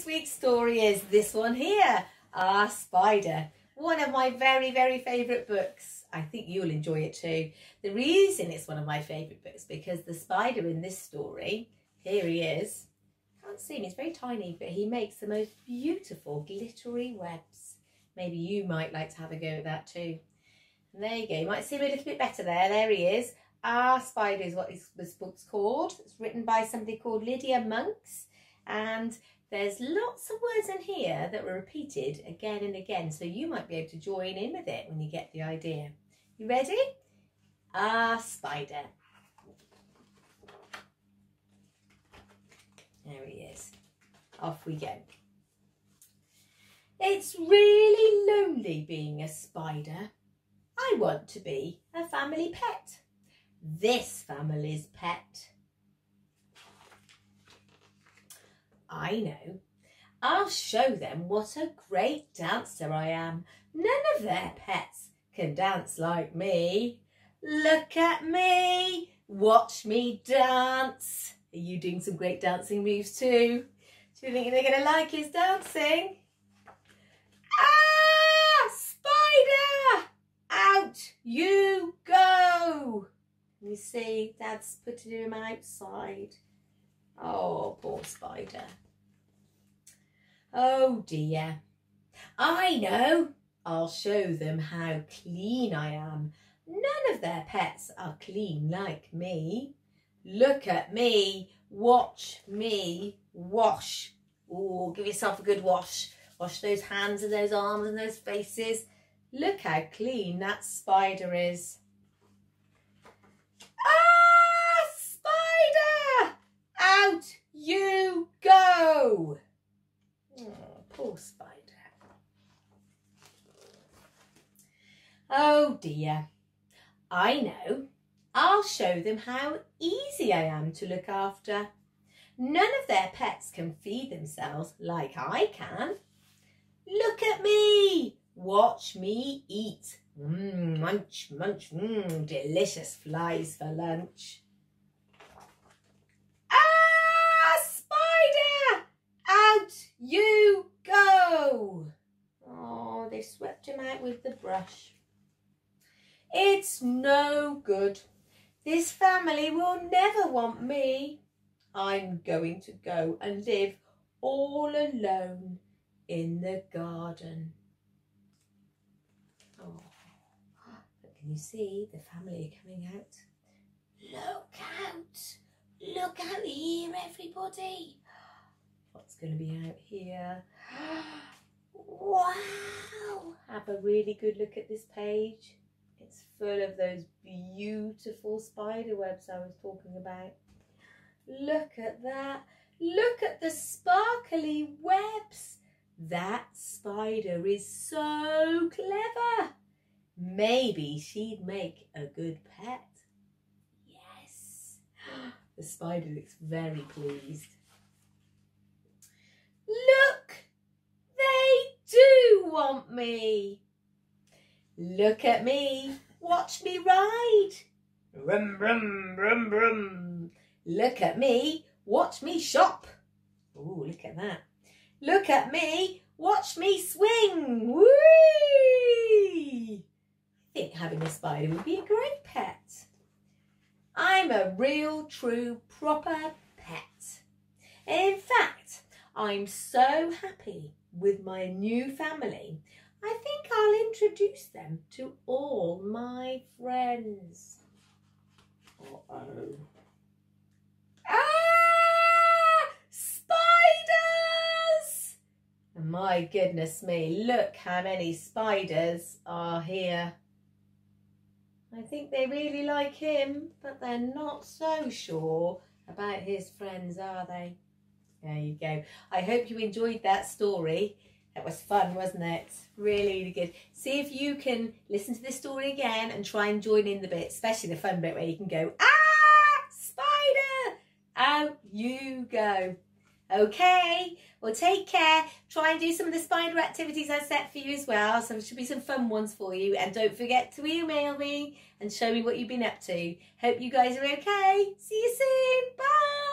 this week's story is this one here, Our Spider. One of my very, very favourite books. I think you'll enjoy it too. The reason it's one of my favourite books because the spider in this story, here he is. Can't see him, he's very tiny, but he makes the most beautiful glittery webs. Maybe you might like to have a go at that too. And there you go, you might see him a little bit better there. There he is. Our Spider is what this book's called. It's written by somebody called Lydia Monks and there's lots of words in here that were repeated again and again so you might be able to join in with it when you get the idea. You ready? Our Spider. There he is. Off we go. It's really lonely being a spider. I want to be a family pet this family's pet. I know. I'll show them what a great dancer I am. None of their pets can dance like me. Look at me. Watch me dance. Are you doing some great dancing moves too? Do you think they're going to like his dancing? Ah! Spider! Out you go! You see, Dad's putting him outside. Oh, poor spider. Oh dear. I know. I'll show them how clean I am. None of their pets are clean like me. Look at me. Watch me wash. Oh, give yourself a good wash. Wash those hands and those arms and those faces. Look how clean that spider is. Ah! You go. Oh, poor spider. Oh dear. I know. I'll show them how easy I am to look after. None of their pets can feed themselves like I can. Look at me. Watch me eat. Mmm, munch, munch, mmm, delicious flies for lunch. You go! Oh, they swept him out with the brush. It's no good. This family will never want me. I'm going to go and live all alone in the garden. Oh, can you see the family coming out? Look out! Look out here, everybody! what's going to be out here. wow! Have a really good look at this page. It's full of those beautiful spider webs I was talking about. Look at that. Look at the sparkly webs. That spider is so clever. Maybe she'd make a good pet. Yes. The spider looks very pleased. Look, they me. Look at me, watch me ride. Rum, rum, rum, rum. Look at me, watch me shop. Oh, look at that. Look at me, watch me swing. Whee! I think having a spider would be a great pet. I'm a real, true, proper pet. In fact, I'm so happy with my new family. I think I'll introduce them to all my friends. Uh-oh. Ah! Spiders! My goodness me, look how many spiders are here. I think they really like him, but they're not so sure about his friends, are they? There you go. I hope you enjoyed that story. That was fun, wasn't it? Really, really good. See if you can listen to this story again and try and join in the bit, especially the fun bit where you can go, ah, spider, out you go. Okay, well take care. Try and do some of the spider activities I set for you as well. So there should be some fun ones for you. And don't forget to email me and show me what you've been up to. Hope you guys are okay. See you soon. Bye.